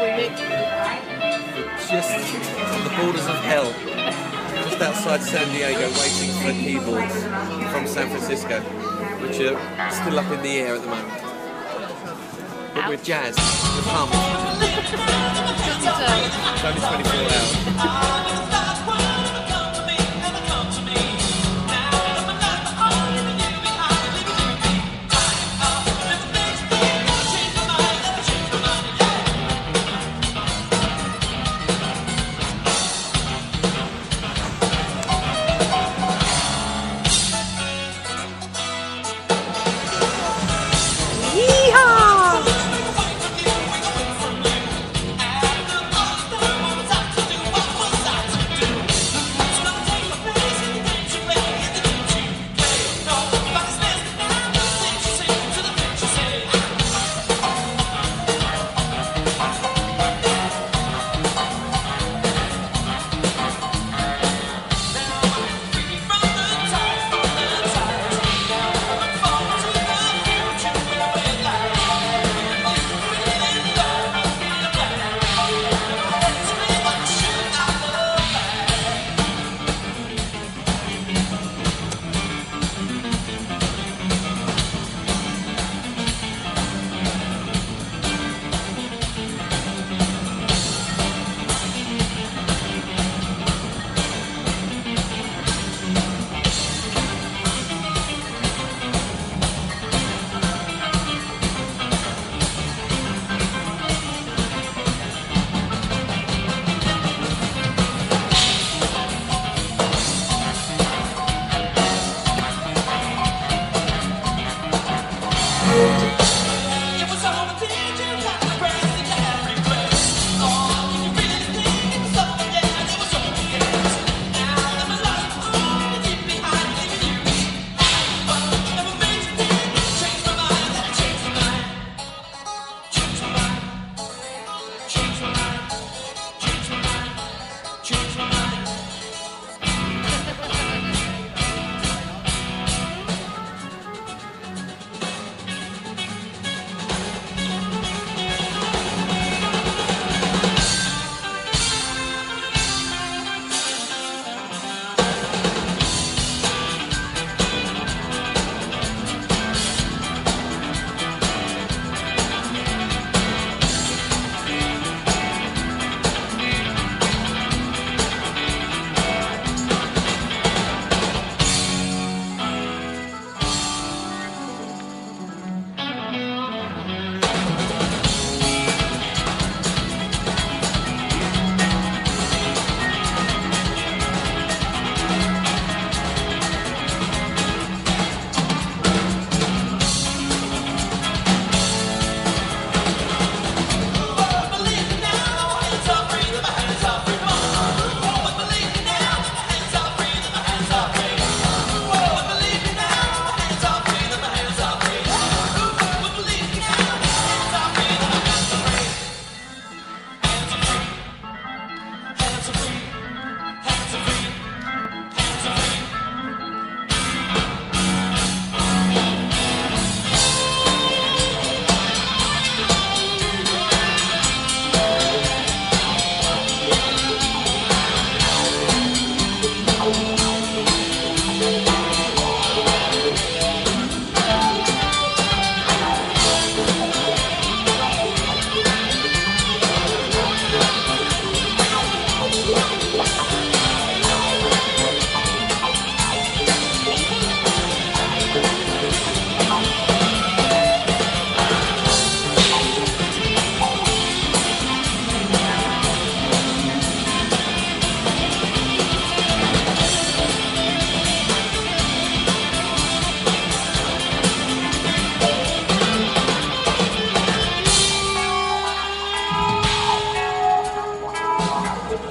we met? Just the borders of hell. Just outside San Diego, waiting for keyboards from San Francisco, which are still up in the air at the moment. But with jazz, with pump. it's only 24 hours.